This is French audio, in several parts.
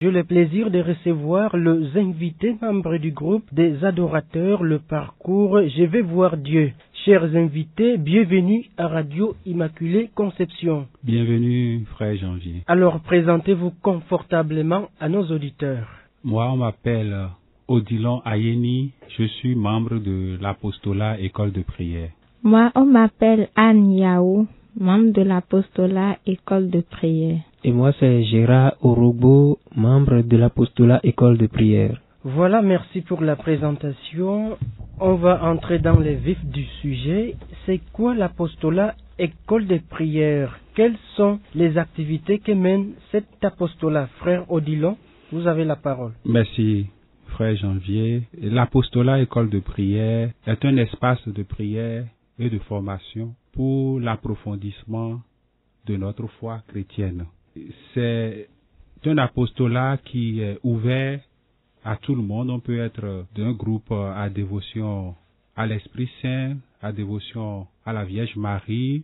J'ai le plaisir de recevoir les invités membres du groupe des adorateurs, le parcours Je vais voir Dieu. Chers invités, bienvenue à Radio Immaculée Conception. Bienvenue, frère Janvier. Alors, présentez-vous confortablement à nos auditeurs. Moi, on m'appelle Odilon Ayeni. Je suis membre de l'apostolat École de prière. Moi, on m'appelle Anne Yao, membre de l'apostolat École de prière. Et moi, c'est Gérard Orobo, membre de l'apostolat École de prière. Voilà, merci pour la présentation. On va entrer dans les vifs du sujet. C'est quoi l'apostolat École de prière? Quelles sont les activités que mène cet apostolat? Frère Odilon, vous avez la parole. Merci, frère Janvier. L'apostolat École de prière est un espace de prière et de formation pour l'approfondissement de notre foi chrétienne c'est un apostolat qui est ouvert à tout le monde. On peut être d'un groupe à dévotion à l'Esprit Saint, à dévotion à la Vierge Marie.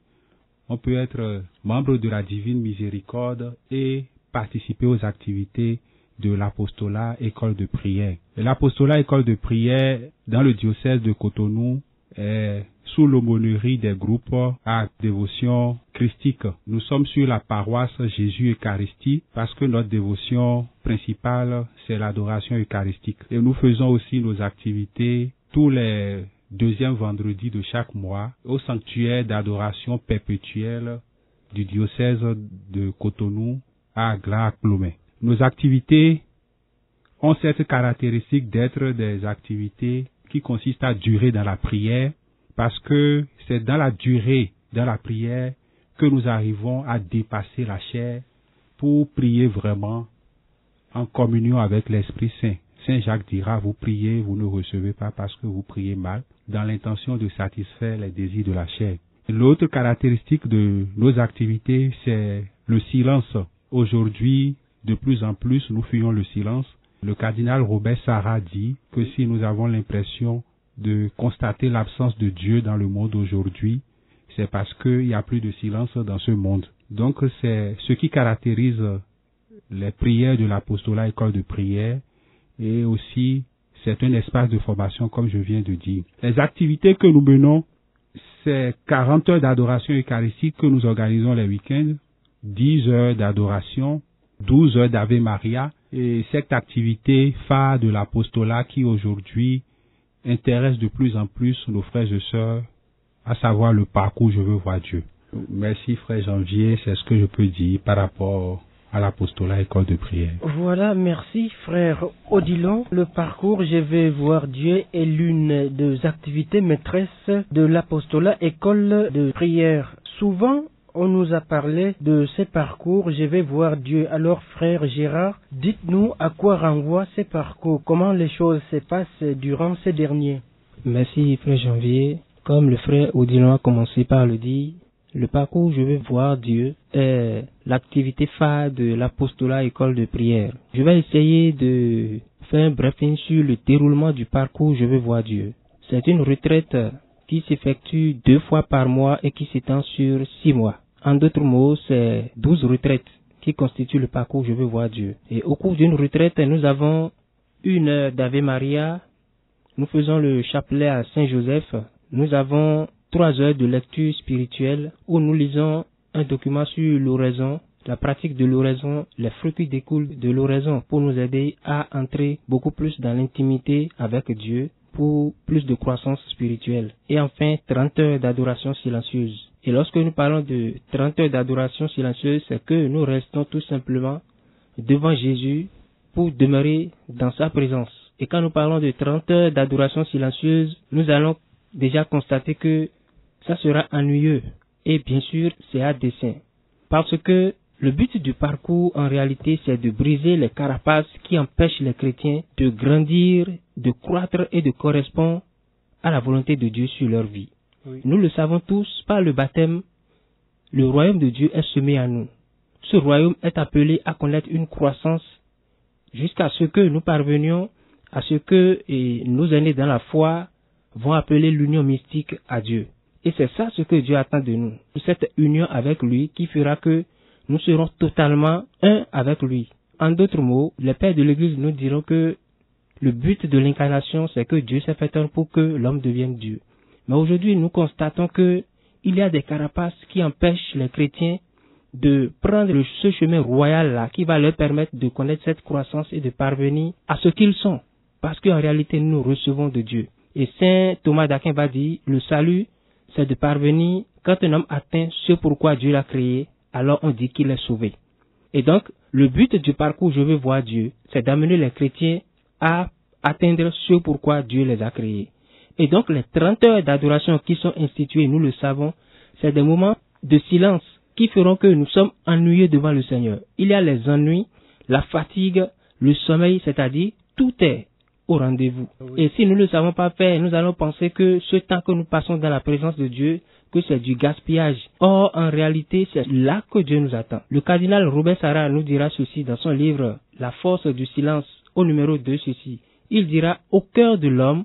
On peut être membre de la Divine Miséricorde et participer aux activités de l'apostolat école de prière. L'apostolat école de prière dans le diocèse de Cotonou est sous l'aumônerie des groupes à dévotion christique. Nous sommes sur la paroisse Jésus Eucharistie parce que notre dévotion principale, c'est l'adoration eucharistique. Et nous faisons aussi nos activités tous les deuxièmes vendredis de chaque mois au sanctuaire d'adoration perpétuelle du diocèse de Cotonou à Gla-Clomé. Nos activités ont cette caractéristique d'être des activités qui consistent à durer dans la prière, parce que c'est dans la durée de la prière que nous arrivons à dépasser la chair pour prier vraiment en communion avec l'Esprit Saint. Saint Jacques dira, vous priez, vous ne recevez pas parce que vous priez mal, dans l'intention de satisfaire les désirs de la chair. L'autre caractéristique de nos activités, c'est le silence. Aujourd'hui, de plus en plus, nous fuyons le silence. Le cardinal Robert Sarah dit que si nous avons l'impression de constater l'absence de Dieu dans le monde aujourd'hui, c'est parce qu'il n'y a plus de silence dans ce monde. Donc c'est ce qui caractérise les prières de l'apostolat école de prière et aussi c'est un espace de formation comme je viens de dire. Les activités que nous menons, c'est 40 heures d'adoration eucharistique que nous organisons les week-ends, 10 heures d'adoration, 12 heures d'Ave Maria et cette activité phare de l'apostolat qui aujourd'hui intéresse de plus en plus nos frères et sœurs, à savoir le parcours Je veux voir Dieu. Merci frère Janvier, c'est ce que je peux dire par rapport à l'apostolat école de prière. Voilà, merci frère Odilon. Le parcours Je vais voir Dieu est l'une des activités maîtresses de l'apostolat école de prière. Souvent, on nous a parlé de ces parcours, je vais voir Dieu. Alors, frère Gérard, dites-nous à quoi renvoient ces parcours, comment les choses se passent durant ces derniers. Merci, frère Janvier. Comme le frère Odilon a commencé par le dire, le parcours Je vais voir Dieu est l'activité phare de l'apostolat école de prière. Je vais essayer de faire un briefing sur le déroulement du parcours Je vais voir Dieu. C'est une retraite qui s'effectue deux fois par mois et qui s'étend sur six mois. En d'autres mots, c'est douze retraites qui constituent le parcours Je veux voir Dieu. Et au cours d'une retraite, nous avons une heure d'Ave Maria, nous faisons le chapelet à Saint Joseph, nous avons trois heures de lecture spirituelle où nous lisons un document sur l'oraison, la pratique de l'oraison, les fruits qui découlent de l'oraison pour nous aider à entrer beaucoup plus dans l'intimité avec Dieu pour plus de croissance spirituelle. Et enfin, 30 heures d'adoration silencieuse. Et lorsque nous parlons de 30 heures d'adoration silencieuse, c'est que nous restons tout simplement devant Jésus pour demeurer dans sa présence. Et quand nous parlons de 30 heures d'adoration silencieuse, nous allons déjà constater que ça sera ennuyeux. Et bien sûr, c'est à dessein. Parce que le but du parcours, en réalité, c'est de briser les carapaces qui empêchent les chrétiens de grandir, de croître et de correspondre à la volonté de Dieu sur leur vie. Nous le savons tous, par le baptême, le royaume de Dieu est semé à nous. Ce royaume est appelé à connaître une croissance jusqu'à ce que nous parvenions à ce que nos aînés dans la foi vont appeler l'union mystique à Dieu. Et c'est ça ce que Dieu attend de nous. Cette union avec lui qui fera que nous serons totalement un avec lui. En d'autres mots, les pères de l'Église nous diront que le but de l'incarnation, c'est que Dieu s'est fait homme pour que l'homme devienne Dieu. Mais aujourd'hui, nous constatons que il y a des carapaces qui empêchent les chrétiens de prendre ce chemin royal-là qui va leur permettre de connaître cette croissance et de parvenir à ce qu'ils sont. Parce qu'en réalité, nous recevons de Dieu. Et Saint Thomas d'Aquin va dire, le salut, c'est de parvenir, quand un homme atteint ce pourquoi Dieu l'a créé, alors on dit qu'il est sauvé. Et donc, le but du parcours Je veux voir Dieu, c'est d'amener les chrétiens à atteindre ce pourquoi Dieu les a créés. Et donc, les 30 heures d'adoration qui sont instituées, nous le savons, c'est des moments de silence qui feront que nous sommes ennuyés devant le Seigneur. Il y a les ennuis, la fatigue, le sommeil, c'est-à-dire tout est au rendez-vous. Et si nous ne le savons pas faire, nous allons penser que ce temps que nous passons dans la présence de Dieu, que c'est du gaspillage. Or, en réalité, c'est là que Dieu nous attend. Le cardinal Robert Sarah nous dira ceci dans son livre La force du silence, au numéro 2, ceci. Il dira, au cœur de l'homme,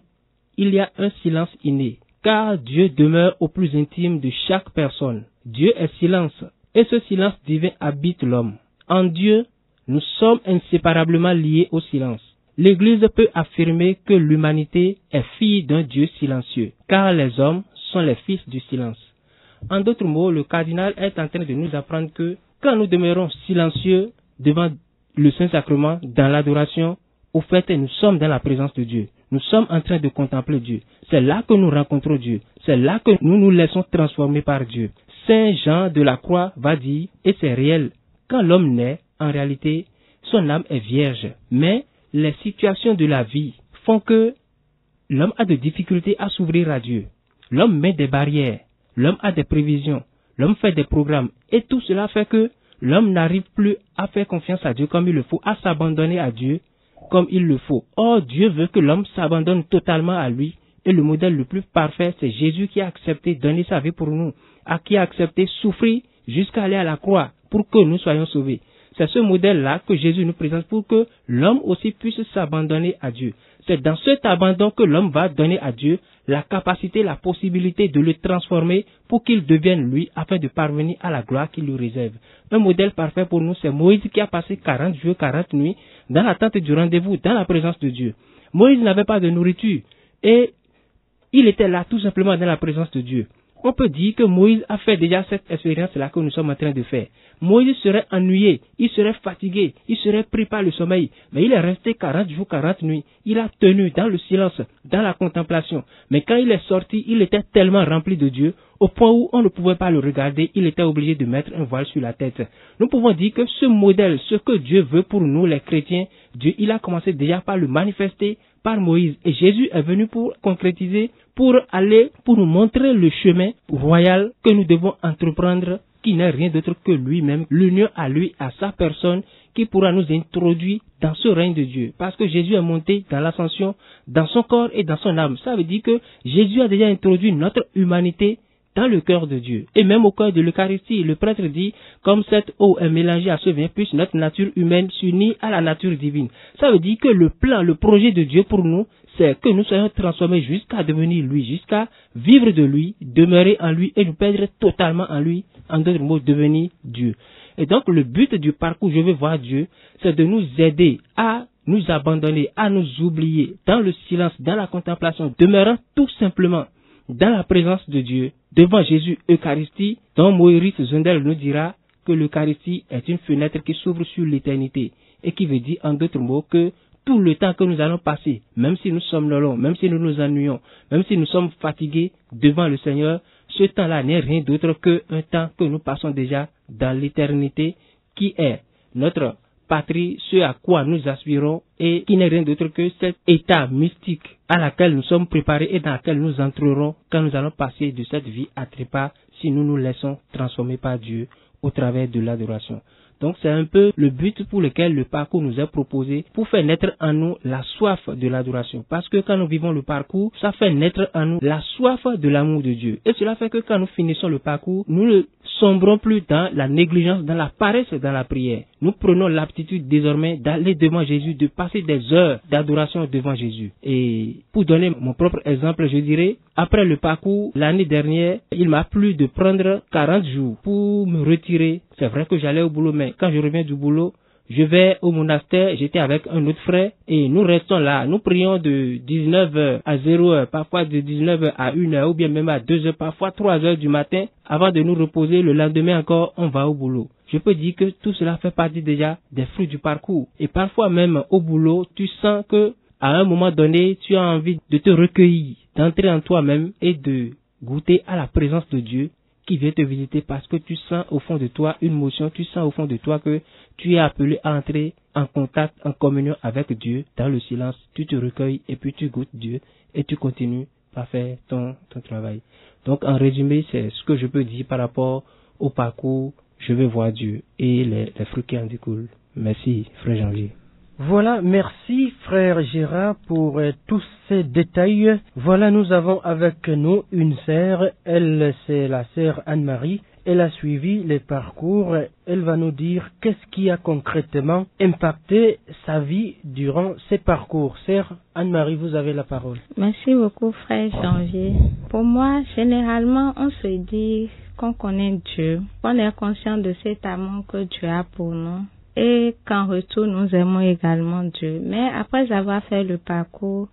il y a un silence inné, car Dieu demeure au plus intime de chaque personne. Dieu est silence, et ce silence divin habite l'homme. En Dieu, nous sommes inséparablement liés au silence. L'Église peut affirmer que l'humanité est fille d'un Dieu silencieux, car les hommes sont les fils du silence. En d'autres mots, le cardinal est en train de nous apprendre que quand nous demeurons silencieux devant le Saint-Sacrement, dans l'adoration, au fait, nous sommes dans la présence de Dieu. Nous sommes en train de contempler Dieu. C'est là que nous rencontrons Dieu. C'est là que nous nous laissons transformer par Dieu. Saint Jean de la Croix va dire, et c'est réel, quand l'homme naît, en réalité, son âme est vierge. Mais les situations de la vie font que l'homme a des difficultés à s'ouvrir à Dieu. L'homme met des barrières, l'homme a des prévisions, l'homme fait des programmes, et tout cela fait que l'homme n'arrive plus à faire confiance à Dieu comme il le faut, à s'abandonner à Dieu comme il le faut. Or, Dieu veut que l'homme s'abandonne totalement à lui, et le modèle le plus parfait, c'est Jésus qui a accepté donner sa vie pour nous, à qui a accepté souffrir jusqu'à aller à la croix pour que nous soyons sauvés. C'est ce modèle-là que Jésus nous présente pour que l'homme aussi puisse s'abandonner à Dieu. C'est dans cet abandon que l'homme va donner à Dieu la capacité, la possibilité de le transformer pour qu'il devienne lui afin de parvenir à la gloire qu'il lui réserve. Un modèle parfait pour nous, c'est Moïse qui a passé 40 jours, 40 nuits dans l'attente du rendez-vous, dans la présence de Dieu. Moïse n'avait pas de nourriture et il était là tout simplement dans la présence de Dieu on peut dire que Moïse a fait déjà cette expérience-là que nous sommes en train de faire. Moïse serait ennuyé, il serait fatigué, il serait pris par le sommeil, mais il est resté 40 jours, 40 nuits. Il a tenu dans le silence, dans la contemplation. Mais quand il est sorti, il était tellement rempli de Dieu, au point où on ne pouvait pas le regarder, il était obligé de mettre un voile sur la tête. Nous pouvons dire que ce modèle, ce que Dieu veut pour nous les chrétiens, Dieu, il a commencé déjà par le manifester par Moïse. Et Jésus est venu pour concrétiser, pour aller, pour nous montrer le chemin royal que nous devons entreprendre, qui n'est rien d'autre que lui-même, l'union à lui, à sa personne, qui pourra nous introduire dans ce règne de Dieu. Parce que Jésus est monté dans l'ascension, dans son corps et dans son âme. Ça veut dire que Jésus a déjà introduit notre humanité dans le cœur de Dieu. Et même au cœur de l'Eucharistie, le prêtre dit, comme cette eau est mélangée à ce vin, puisse notre nature humaine s'unir à la nature divine. Ça veut dire que le plan, le projet de Dieu pour nous, c'est que nous soyons transformés jusqu'à devenir lui, jusqu'à vivre de lui, demeurer en lui et nous perdre totalement en lui, en d'autres mots, devenir Dieu. Et donc le but du parcours Je veux voir Dieu, c'est de nous aider à nous abandonner, à nous oublier dans le silence, dans la contemplation, demeurant tout simplement dans la présence de Dieu, devant Jésus Eucharistie, dont Moïse Zundel nous dira que l'Eucharistie est une fenêtre qui s'ouvre sur l'éternité et qui veut dire en d'autres mots que tout le temps que nous allons passer, même si nous sommes longs, même si nous nous ennuyons, même si nous sommes fatigués devant le Seigneur, ce temps-là n'est rien d'autre qu'un temps que nous passons déjà dans l'éternité qui est notre patrie, ce à quoi nous aspirons et qui n'est rien d'autre que cet état mystique à laquelle nous sommes préparés et dans lequel nous entrerons quand nous allons passer de cette vie à trépas si nous nous laissons transformer par Dieu au travers de l'adoration. Donc c'est un peu le but pour lequel le parcours nous est proposé pour faire naître en nous la soif de l'adoration. Parce que quand nous vivons le parcours, ça fait naître en nous la soif de l'amour de Dieu. Et cela fait que quand nous finissons le parcours, nous ne sombrons plus dans la négligence, dans la paresse dans la prière. Nous prenons l'aptitude désormais d'aller devant Jésus, de passer des heures d'adoration devant Jésus. Et pour donner mon propre exemple, je dirais, après le parcours, l'année dernière, il m'a plu de prendre 40 jours pour me retirer. C'est vrai que j'allais au boulot, mais quand je reviens du boulot, je vais au monastère, j'étais avec un autre frère et nous restons là. Nous prions de 19h à 0h, parfois de 19h à 1h ou bien même à 2h, parfois 3h du matin avant de nous reposer. Le lendemain encore, on va au boulot. Je peux dire que tout cela fait partie déjà des fruits du parcours. Et parfois même au boulot, tu sens que à un moment donné, tu as envie de te recueillir, d'entrer en toi-même et de goûter à la présence de Dieu qui vient te visiter parce que tu sens au fond de toi une motion, tu sens au fond de toi que tu es appelé à entrer en contact, en communion avec Dieu dans le silence. Tu te recueilles et puis tu goûtes Dieu et tu continues à faire ton, travail. Donc en résumé, c'est ce que je peux dire par rapport au parcours Je vais voir Dieu et les, les fruits qui en découlent. Merci, frère Janvier. Voilà, merci frère Gérard pour euh, tous ces détails. Voilà, nous avons avec nous une sœur, elle c'est la sœur Anne-Marie. Elle a suivi les parcours, elle va nous dire qu'est-ce qui a concrètement impacté sa vie durant ces parcours. Sœur Anne-Marie, vous avez la parole. Merci beaucoup, frère Janvier. Pour moi, généralement, on se dit qu'on connaît Dieu, qu'on est conscient de cet amour que Dieu a pour nous et qu'en retour nous aimons également Dieu. Mais après avoir fait le parcours,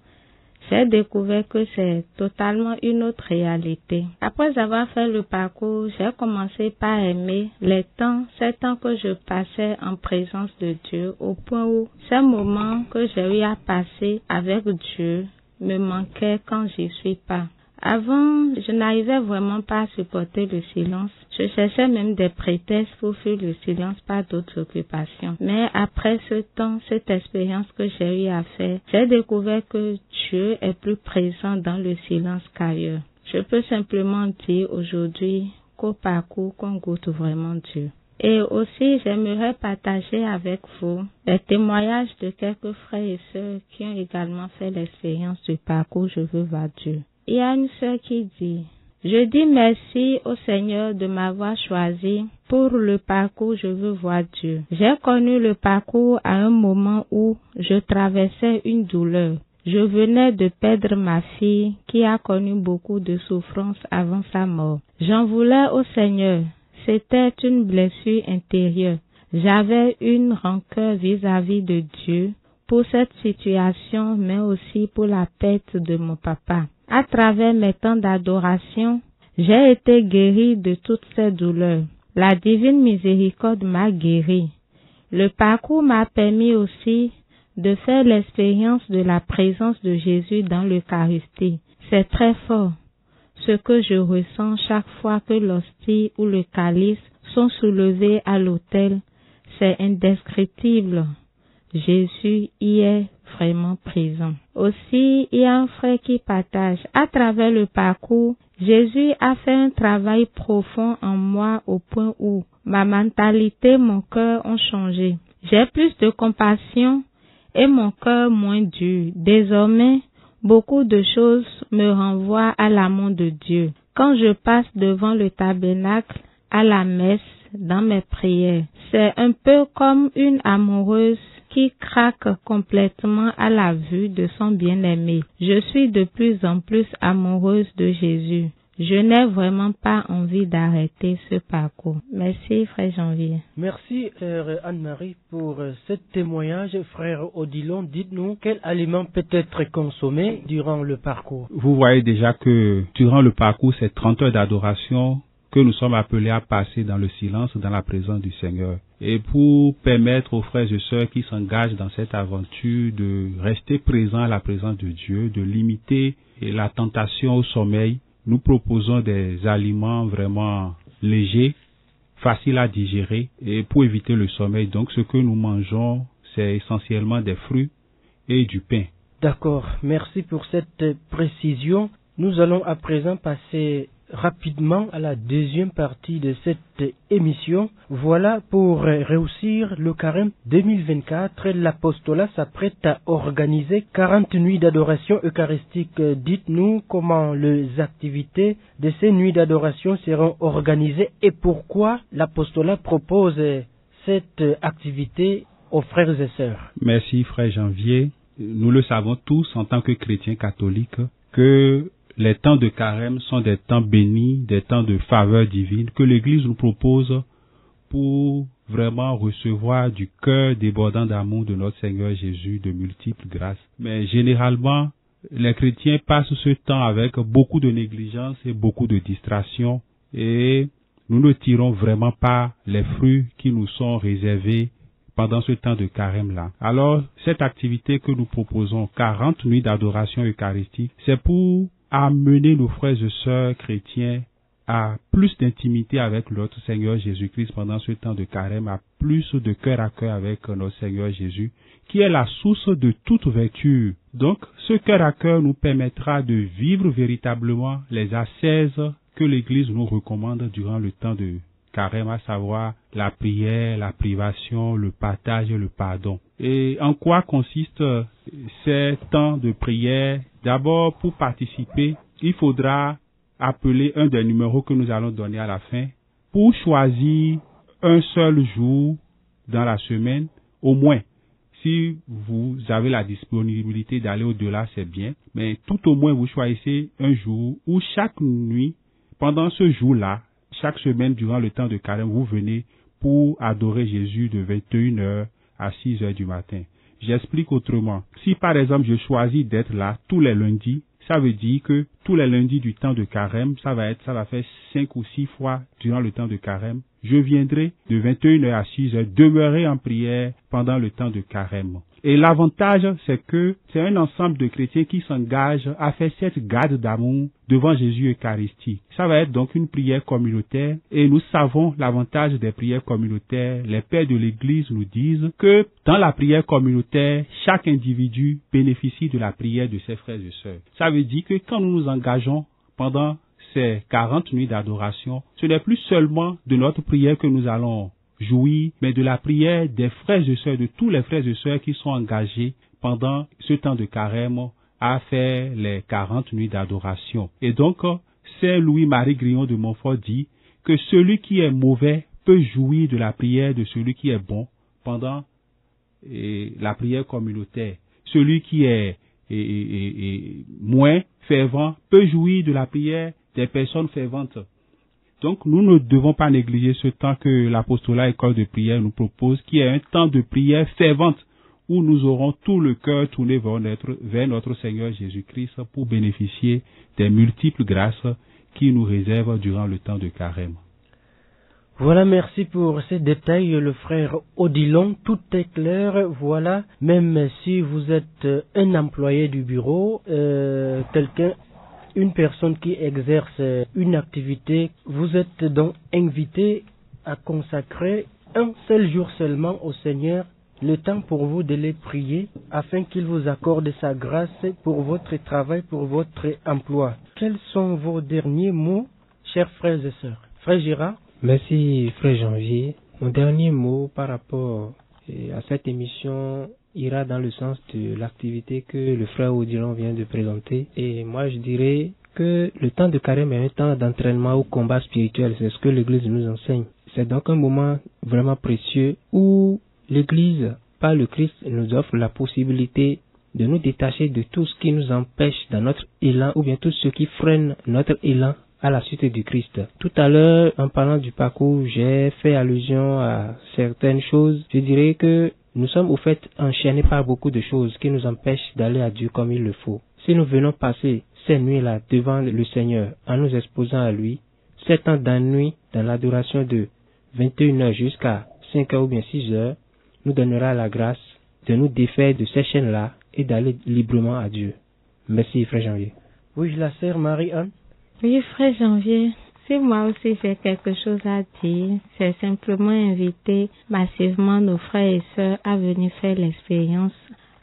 j'ai découvert que c'est totalement une autre réalité. Après avoir fait le parcours, j'ai commencé par aimer les temps, ces temps que je passais en présence de Dieu, au point où ces moments que j'ai eu à passer avec Dieu me manquaient quand j'y suis pas. Avant, je n'arrivais vraiment pas à supporter le silence. Je cherchais même des prétextes pour fuir le silence par d'autres occupations. Mais après ce temps, cette expérience que j'ai eu à faire, j'ai découvert que Dieu est plus présent dans le silence qu'ailleurs. Je peux simplement dire aujourd'hui qu'au parcours qu'on goûte vraiment Dieu. Et aussi, j'aimerais partager avec vous les témoignages de quelques frères et sœurs qui ont également fait l'expérience du parcours Je veux voir Dieu. Il y a une sœur qui dit, je dis merci au Seigneur de m'avoir choisi pour le parcours Je veux voir Dieu. J'ai connu le parcours à un moment où je traversais une douleur. Je venais de perdre ma fille qui a connu beaucoup de souffrances avant sa mort. J'en voulais au Seigneur. C'était une blessure intérieure. J'avais une rancœur vis-à-vis de Dieu pour cette situation, mais aussi pour la perte de mon papa. À travers mes temps d'adoration, j'ai été guéri de toutes ces douleurs. La divine miséricorde m'a guéri. Le parcours m'a permis aussi de faire l'expérience de la présence de Jésus dans l'Eucharistie. C'est très fort ce que je ressens chaque fois que l'hostie ou le calice sont soulevés à l'autel. C'est indescriptible. Jésus y est vraiment présent. Aussi, il y a un frère qui partage. À travers le parcours, Jésus a fait un travail profond en moi au point où ma mentalité, mon cœur ont changé. J'ai plus de compassion et mon cœur moins dur. Désormais, beaucoup de choses me renvoient à l'amour de Dieu. Quand je passe devant le tabernacle, à la messe, dans mes prières, c'est un peu comme une amoureuse qui craque complètement à la vue de son bien-aimé. Je suis de plus en plus amoureuse de Jésus. Je n'ai vraiment pas envie d'arrêter ce parcours. Merci, frère Janvier. Merci, Anne-Marie, pour euh, ce témoignage. Frère Odilon, dites-nous quel aliment peut être consommé durant le parcours. Vous voyez déjà que durant le parcours, ces 30 heures d'adoration que nous sommes appelés à passer dans le silence, dans la présence du Seigneur. Et pour permettre aux frères et sœurs qui s'engagent dans cette aventure de rester présents à la présence de Dieu, de limiter la tentation au sommeil, nous proposons des aliments vraiment légers, faciles à digérer et pour éviter le sommeil. Donc ce que nous mangeons, c'est essentiellement des fruits et du pain. D'accord, merci pour cette précision. Nous allons à présent passer rapidement à la deuxième partie de cette émission. Voilà, pour réussir le carême 2024, l'apostolat s'apprête à organiser 40 nuits d'adoration eucharistique. Dites-nous comment les activités de ces nuits d'adoration seront organisées et pourquoi l'apostolat propose cette activité aux frères et sœurs. Merci, frère Janvier. Nous le savons tous en tant que chrétiens catholiques que les temps de carême sont des temps bénis, des temps de faveur divine que l'Église nous propose pour vraiment recevoir du cœur débordant d'amour de notre Seigneur Jésus de multiples grâces. Mais généralement, les chrétiens passent ce temps avec beaucoup de négligence et beaucoup de distraction et nous ne tirons vraiment pas les fruits qui nous sont réservés pendant ce temps de carême-là. Alors, cette activité que nous proposons, 40 nuits d'adoration eucharistique, c'est pour amener nos frères et sœurs chrétiens à plus d'intimité avec notre Seigneur Jésus-Christ pendant ce temps de carême, à plus de cœur à cœur avec notre Seigneur Jésus, qui est la source de toute vertu. Donc, ce cœur à cœur nous permettra de vivre véritablement les ascèses que l'Église nous recommande durant le temps de carême, à savoir la prière, la privation, le partage et le pardon. Et en quoi consiste ces temps de prière? D'abord, pour participer, il faudra appeler un des numéros que nous allons donner à la fin pour choisir un seul jour dans la semaine, au moins. Si vous avez la disponibilité d'aller au-delà, c'est bien, mais tout au moins vous choisissez un jour où chaque nuit, pendant ce jour-là, chaque semaine durant le temps de carême, vous venez pour adorer Jésus de 21h à 6h du matin. J'explique autrement. Si par exemple je choisis d'être là tous les lundis, ça veut dire que tous les lundis du temps de carême, ça va être, ça va faire cinq ou six fois durant le temps de carême. Je viendrai de 21h à 6h demeurer en prière pendant le temps de carême. Et l'avantage, c'est que c'est un ensemble de chrétiens qui s'engagent à faire cette garde d'amour devant Jésus Eucharistique. Ça va être donc une prière communautaire et nous savons l'avantage des prières communautaires. Les pères de l'Église nous disent que dans la prière communautaire, chaque individu bénéficie de la prière de ses frères et sœurs. Ça veut dire que quand nous nous engageons pendant ces 40 nuits d'adoration, ce n'est plus seulement de notre prière que nous allons jouir, mais de la prière des frères et sœurs, de tous les frères et sœurs qui sont engagés pendant ce temps de carême à faire les 40 nuits d'adoration. Et donc, Saint Louis-Marie Grillon de Montfort dit que celui qui est mauvais peut jouir de la prière de celui qui est bon pendant la prière communautaire. Celui qui est moins fervent peut jouir de la prière des personnes ferventes. Donc nous ne devons pas négliger ce temps que l'apostolat école de prière nous propose, qui est un temps de prière fervente, où nous aurons tout le cœur tourné vers notre, Seigneur Jésus-Christ pour bénéficier des multiples grâces qui nous réservent durant le temps de carême. Voilà, merci pour ces détails, le frère Odilon. Tout est clair. Voilà, même si vous êtes un employé du bureau, euh, quelqu'un une personne qui exerce une activité, vous êtes donc invité à consacrer un seul jour seulement au Seigneur, le temps pour vous de les prier afin qu'il vous accorde sa grâce pour votre travail, pour votre emploi. Quels sont vos derniers mots, chers frères et sœurs? Frère Girard Merci, frère Janvier. Mon dernier mot par rapport à cette émission ira dans le sens de l'activité que le frère Odilon vient de présenter. Et moi, je dirais que le temps de carême est un temps d'entraînement au combat spirituel. C'est ce que l'Église nous enseigne. C'est donc un moment vraiment précieux où l'Église, par le Christ, nous offre la possibilité de nous détacher de tout ce qui nous empêche dans notre élan ou bien tout ce qui freine notre élan à la suite du Christ. Tout à l'heure, en parlant du parcours, j'ai fait allusion à certaines choses. Je dirais que nous sommes au fait enchaînés par beaucoup de choses qui nous empêchent d'aller à Dieu comme il le faut. Si nous venons passer ces nuits-là devant le Seigneur en nous exposant à lui, sept temps d'ennui dans l'adoration de 21h jusqu'à 5h ou bien 6h, nous donnera la grâce de nous défaire de ces chaînes-là et d'aller librement à Dieu. Merci, frère Janvier. Oui, la sœur Marie-Anne. Oui, frère Janvier. Si moi aussi j'ai quelque chose à dire, c'est simplement inviter massivement nos frères et sœurs à venir faire l'expérience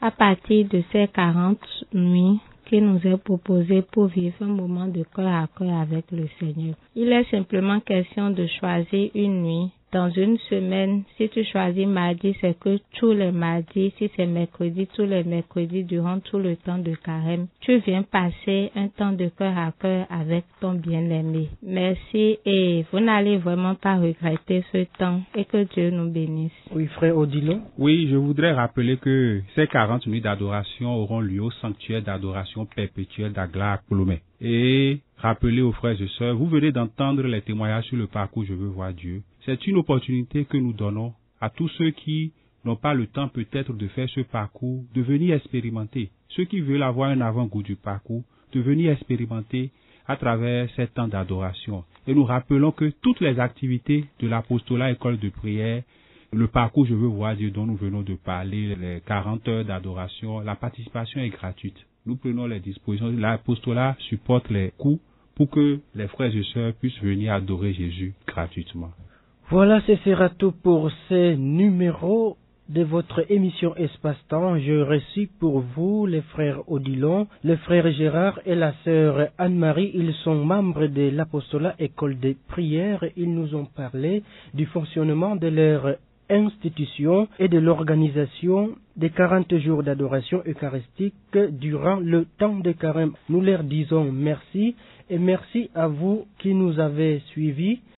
à partir de ces 40 nuits qui nous est proposé pour vivre un moment de cœur à cœur avec le Seigneur. Il est simplement question de choisir une nuit dans une semaine, si tu choisis mardi, c'est que tous les mardis, si c'est mercredi, tous les mercredis, durant tout le temps de carême, tu viens passer un temps de cœur à cœur avec ton bien-aimé. Merci et vous n'allez vraiment pas regretter ce temps et que Dieu nous bénisse. Oui, frère Odilon. Oui, je voudrais rappeler que ces 40 nuits d'adoration auront lieu au sanctuaire d'adoration perpétuelle d'Agla à Et rappeler aux frères et sœurs, vous venez d'entendre les témoignages sur le parcours Je veux voir Dieu. C'est une opportunité que nous donnons à tous ceux qui n'ont pas le temps peut-être de faire ce parcours, de venir expérimenter. Ceux qui veulent avoir un avant-goût du parcours, de venir expérimenter à travers cet temps d'adoration. Et nous rappelons que toutes les activités de l'apostolat école de prière, le parcours Je veux voir Dieu dont nous venons de parler, les 40 heures d'adoration, la participation est gratuite. Nous prenons les dispositions. L'apostolat supporte les coûts pour que les frères et sœurs puissent venir adorer Jésus gratuitement. Voilà, ce sera tout pour ces numéros de votre émission Espace-Temps. Je reçus pour vous les frères Odilon, le frère Gérard et la sœur Anne-Marie. Ils sont membres de l'Apostolat École de prière. Ils nous ont parlé du fonctionnement de leur institution et de l'organisation des 40 jours d'adoration eucharistique durant le temps de carême. Nous leur disons merci et merci à vous qui nous avez suivis.